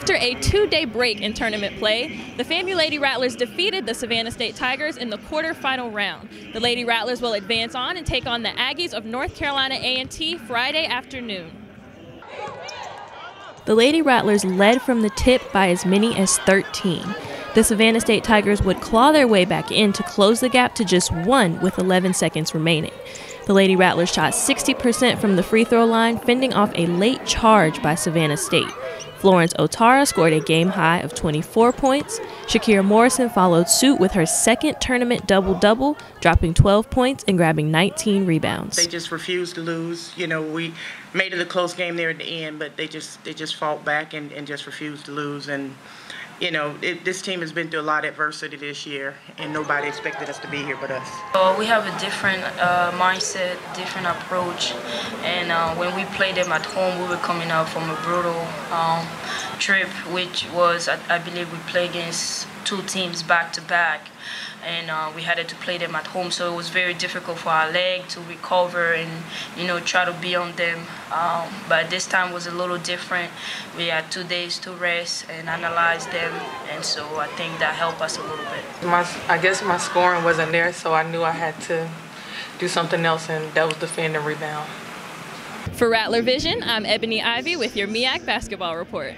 After a two-day break in tournament play, the FAMU Lady Rattlers defeated the Savannah State Tigers in the quarterfinal round. The Lady Rattlers will advance on and take on the Aggies of North Carolina A&T Friday afternoon. The Lady Rattlers led from the tip by as many as 13. The Savannah State Tigers would claw their way back in to close the gap to just one with 11 seconds remaining. The Lady Rattlers shot 60% from the free throw line, fending off a late charge by Savannah State. Florence Otara scored a game high of 24 points. Shakira Morrison followed suit with her second tournament double double, dropping 12 points and grabbing 19 rebounds. They just refused to lose. You know, we made it a close game there at the end, but they just they just fought back and, and just refused to lose. And you know, it, this team has been through a lot of adversity this year, and nobody expected us to be here but us. Uh, we have a different uh, mindset, different approach, and uh, when we played them at home, we were coming out from a brutal um, trip, which was, I, I believe, we played against two teams back to back and uh, we had to play them at home so it was very difficult for our leg to recover and you know try to be on them. Um, but this time was a little different. We had two days to rest and analyze them and so i think that helped us a little bit. My, i guess my scoring wasn't there so i knew i had to do something else and that was defend and rebound. For rattler vision i'm ebony ivy with your MEAC basketball report